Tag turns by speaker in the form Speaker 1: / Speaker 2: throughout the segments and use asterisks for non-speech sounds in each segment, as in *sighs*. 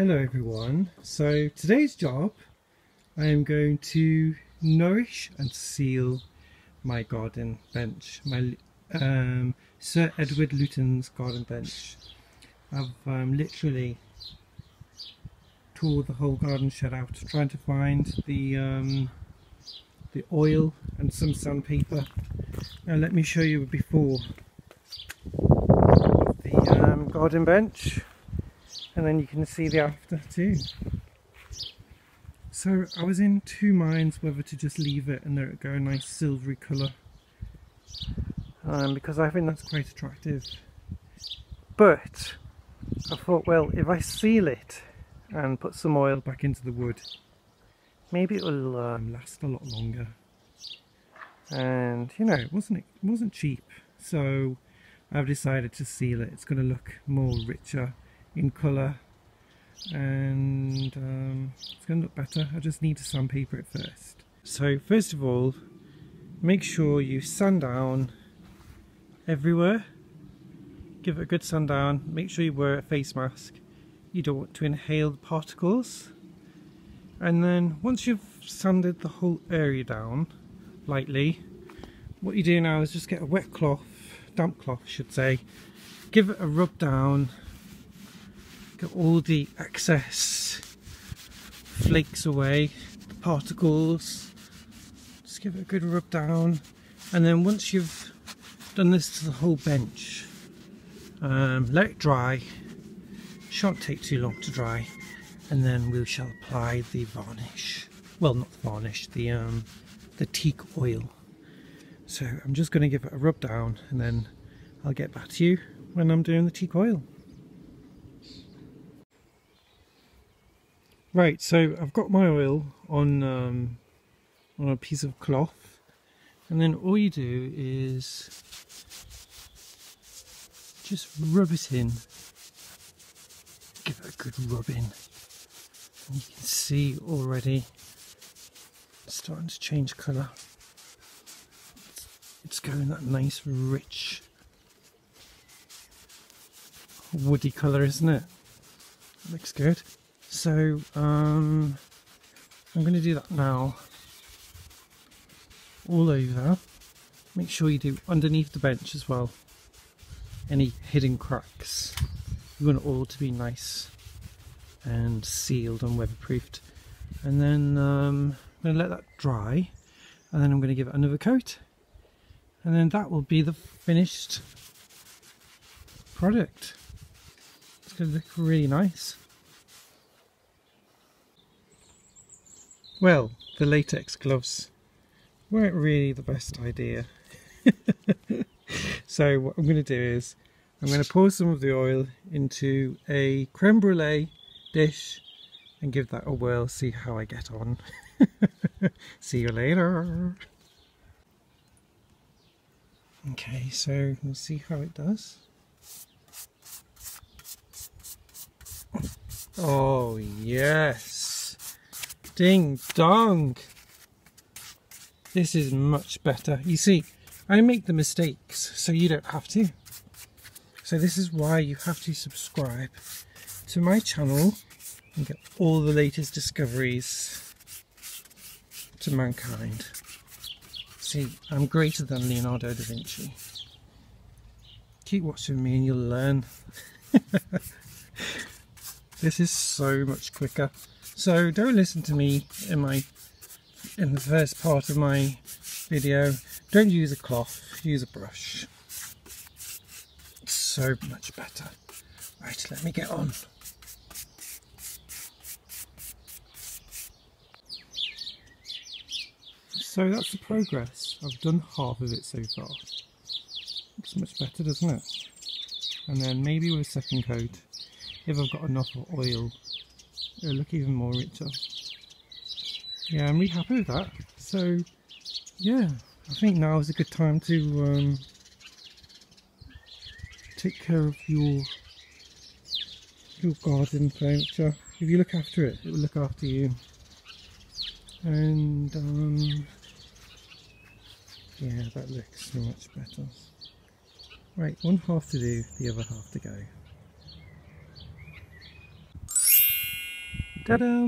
Speaker 1: Hello everyone. So today's job I am going to nourish and seal my garden bench, my um, Sir Edward Lutyens garden bench. I've um, literally tore the whole garden shed out trying to find the um, the oil and some sandpaper. Now let me show you before the um, garden bench and then you can see the after too. So I was in two minds whether to just leave it and let it go a nice silvery colour. Um, because I think that's quite attractive. But I thought well if I seal it and put some oil back into the wood maybe it will um, last a lot longer. And you know it wasn't it wasn't cheap. So I've decided to seal it. It's going to look more richer in colour and um, it's going to look better. I just need to sandpaper it first. So first of all, make sure you sand down everywhere. Give it a good sand down. Make sure you wear a face mask. You don't want to inhale the particles. And then once you've sanded the whole area down lightly, what you do now is just get a wet cloth, damp cloth I should say, give it a rub down get all the excess flakes away, the particles. Just give it a good rub down. And then once you've done this to the whole bench, um, let it dry. Shan't take too long to dry. And then we shall apply the varnish. Well, not the varnish, the, um, the teak oil. So I'm just going to give it a rub down and then I'll get back to you when I'm doing the teak oil. Right, so I've got my oil on um, on a piece of cloth, and then all you do is just rub it in. Give it a good rub in. And you can see already it's starting to change colour. It's going that nice, rich, woody colour, isn't it? Looks good. So um, I'm going to do that now all over. Make sure you do underneath the bench as well. Any hidden cracks. You want it all to be nice and sealed and weatherproofed. And then um, I'm going to let that dry and then I'm going to give it another coat and then that will be the finished product. It's going to look really nice. Well, the latex gloves weren't really the best idea. *laughs* so what I'm going to do is I'm going to pour some of the oil into a creme brulee dish and give that a whirl, see how I get on. *laughs* see you later. Okay, so we'll see how it does. Oh, yes. Ding dong. This is much better. You see, I make the mistakes so you don't have to. So this is why you have to subscribe to my channel and get all the latest discoveries to mankind. See, I'm greater than Leonardo da Vinci. Keep watching me and you'll learn. *laughs* this is so much quicker. So don't listen to me in my in the first part of my video. Don't use a cloth, use a brush. It's so much better. Right, let me get on. So that's the progress. I've done half of it so far. Looks much better, doesn't it? And then maybe with a second coat, if I've got enough oil it'll look even more richer. Yeah, I'm really happy with that. So, yeah, I think now is a good time to um, take care of your your garden furniture. If you look after it, it will look after you. And um, yeah, that looks so much better. Right, one half to do, the other half to go. Ta-da!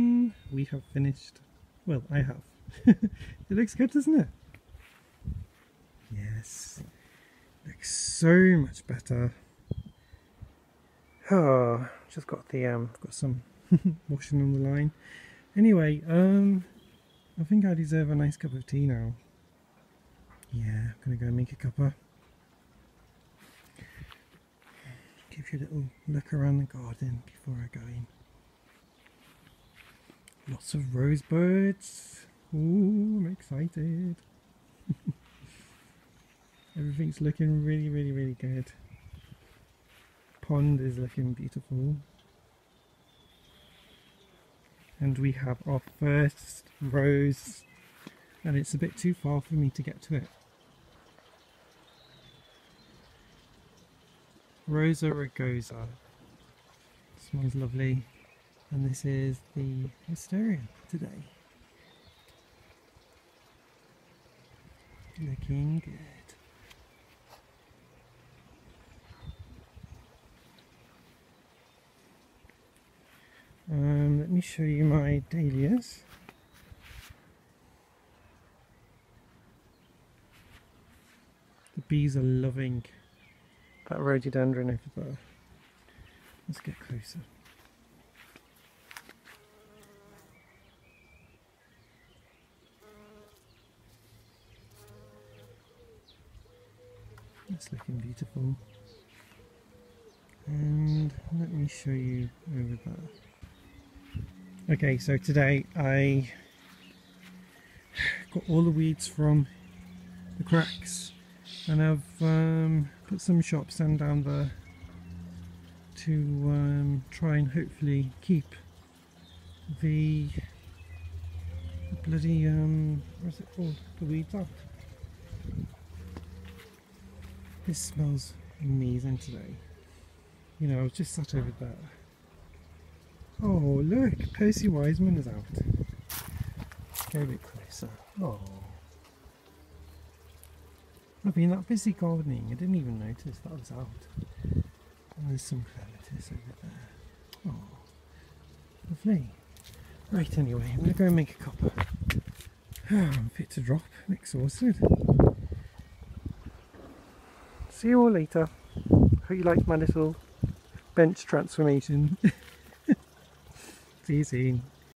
Speaker 1: We have finished. Well, I have. *laughs* it looks good, doesn't it? Yes. Looks so much better. Oh, just got the um, got some *laughs* washing on the line. Anyway, um, I think I deserve a nice cup of tea now. Yeah, I'm gonna go make a cuppa. Give you a little look around the garden before I go in. Lots of rosebuds. Ooh, I'm excited. *laughs* Everything's looking really, really, really good. Pond is looking beautiful. And we have our first rose and it's a bit too far for me to get to it. Rosa rugosa. Smells lovely. And this is the wisteria today. Looking good. Um, let me show you my dahlias. The bees are loving that rhododendron over there. Let's get closer. Looking beautiful. And let me show you over there. Okay, so today I got all the weeds from the cracks and I've um, put some shop sand down there to um, try and hopefully keep the bloody um, what's it called the weeds out this smells amazing today you know I was just sat over there oh look Percy Wiseman is out go a bit closer oh I've been that busy gardening, I didn't even notice that was out. And there's some clematis over there. Oh, lovely. Right, anyway, I'm going to go and make a cuppa. *sighs* I'm fit to drop, I'm exhausted. See you all later. Hope you liked my little bench transformation. *laughs* See you soon.